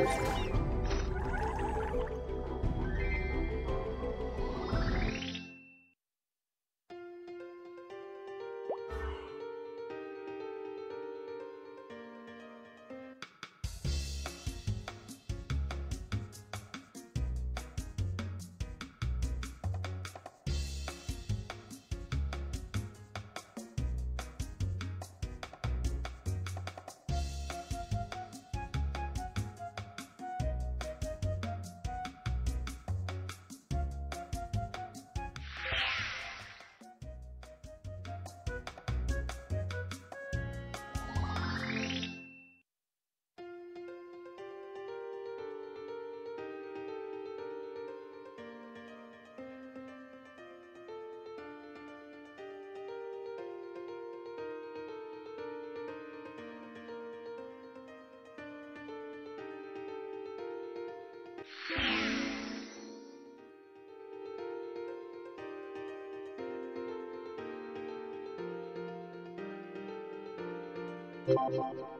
Let's go. Thank you.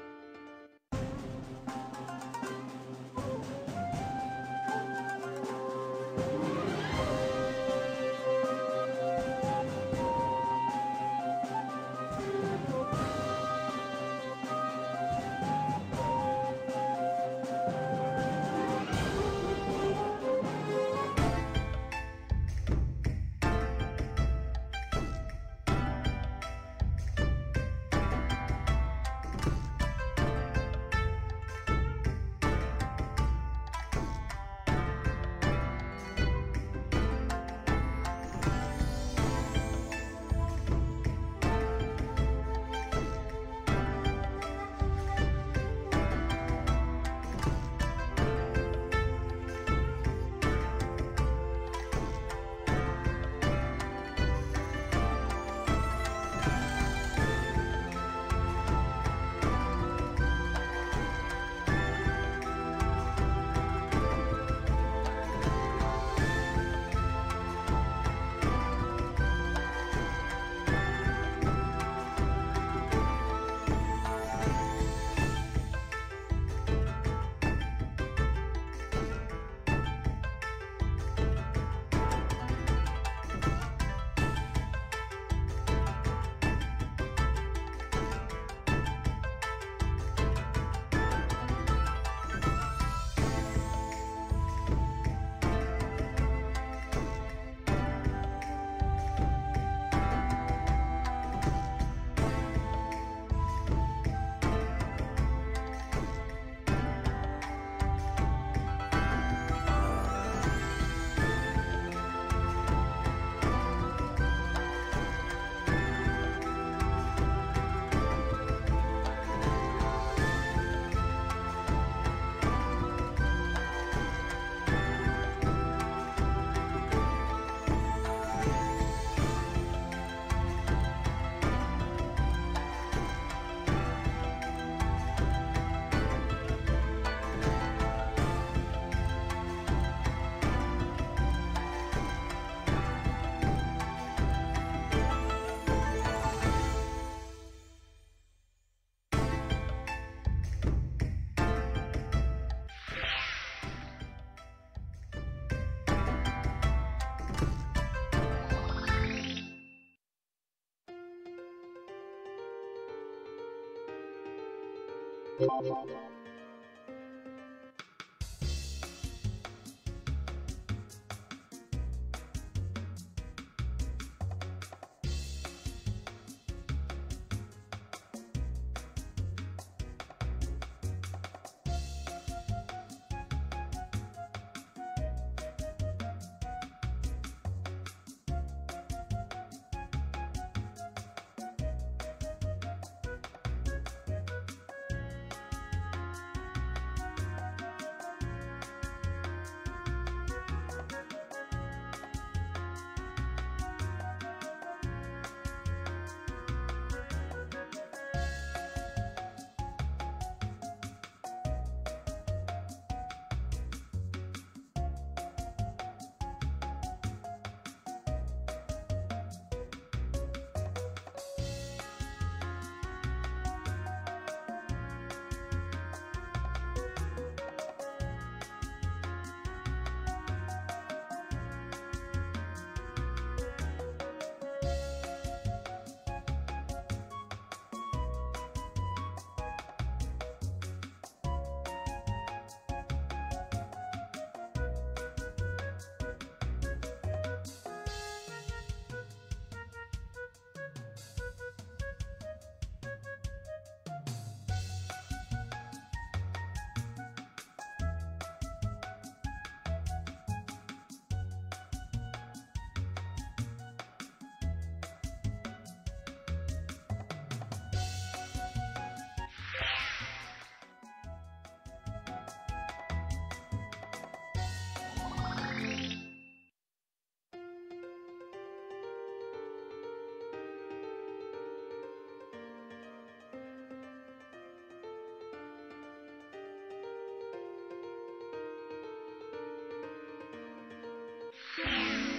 Yeah.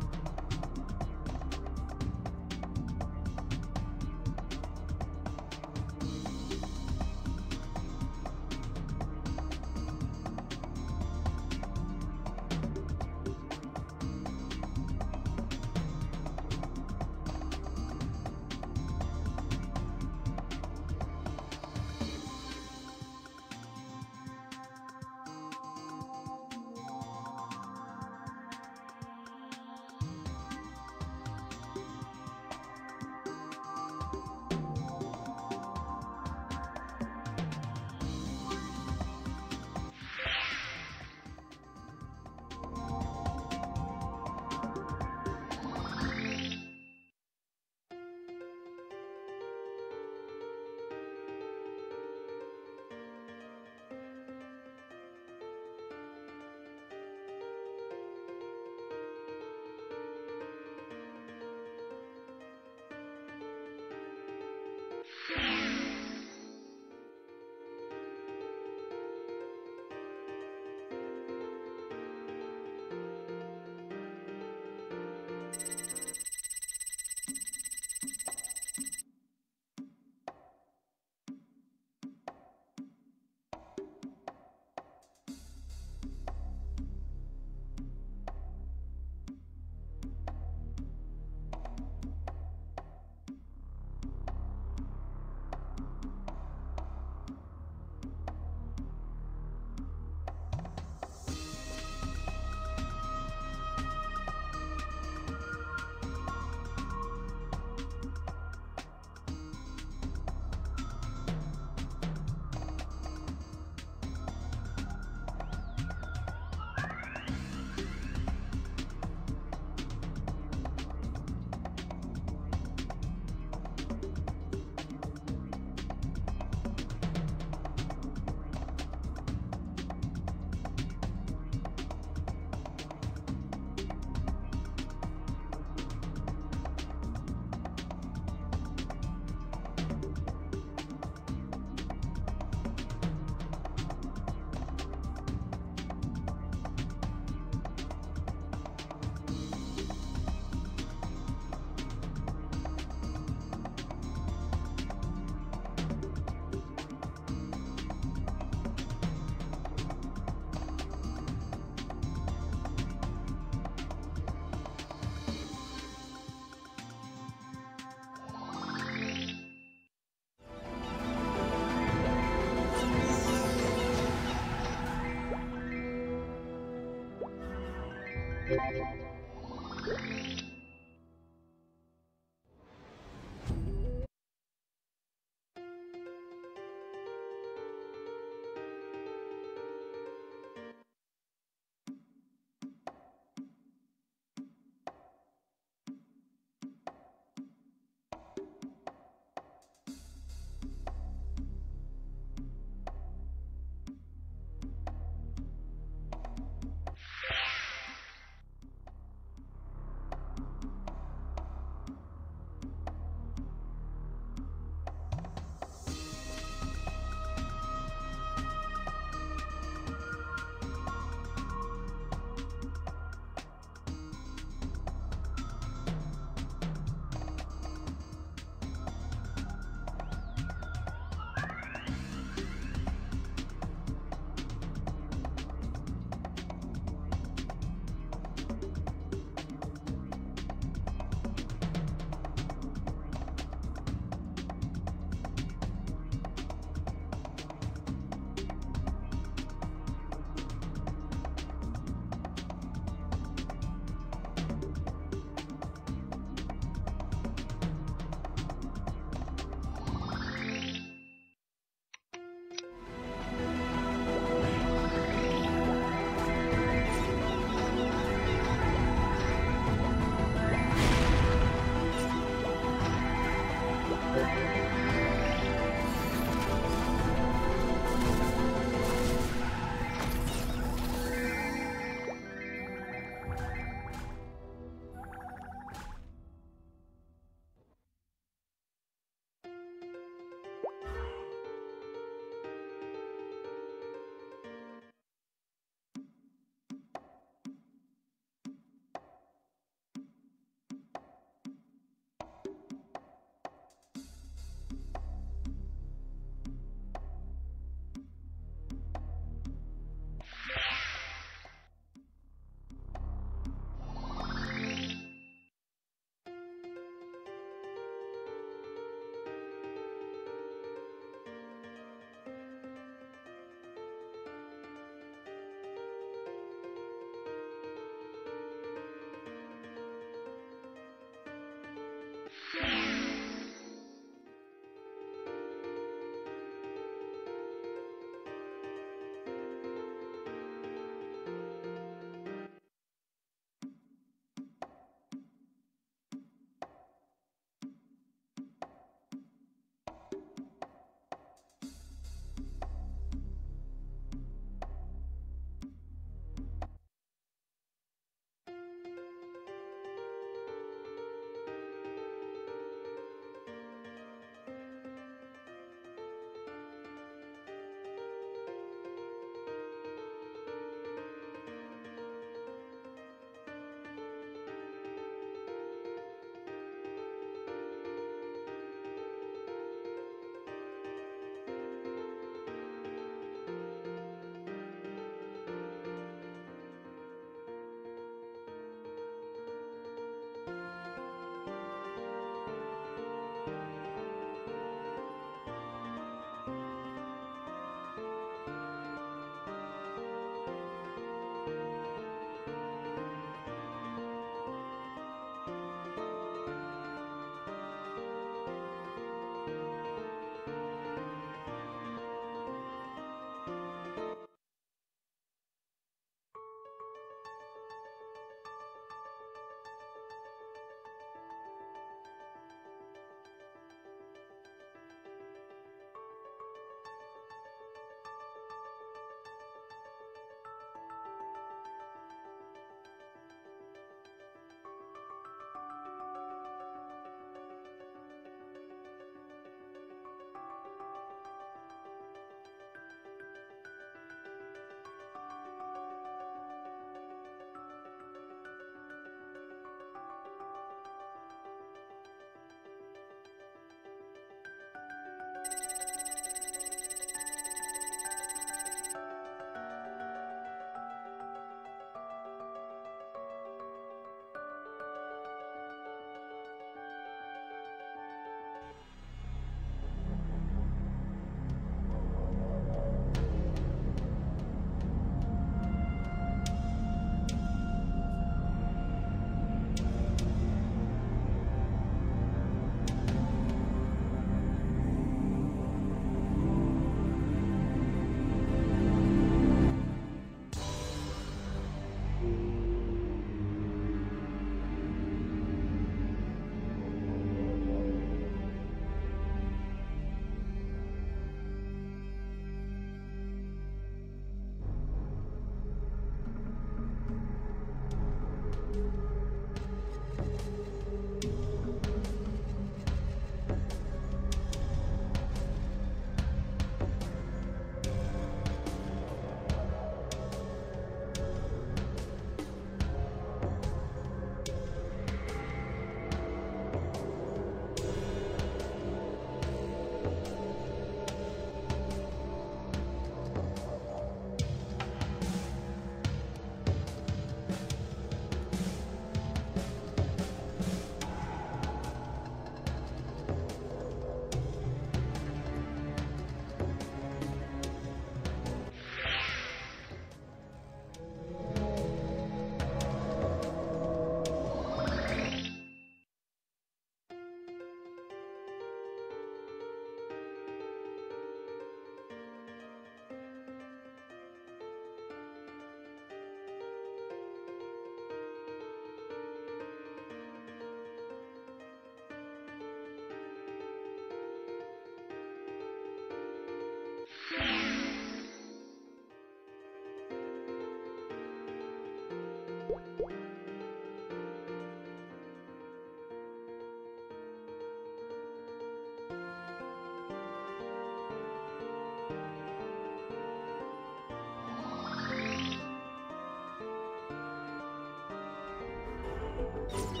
Thank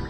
you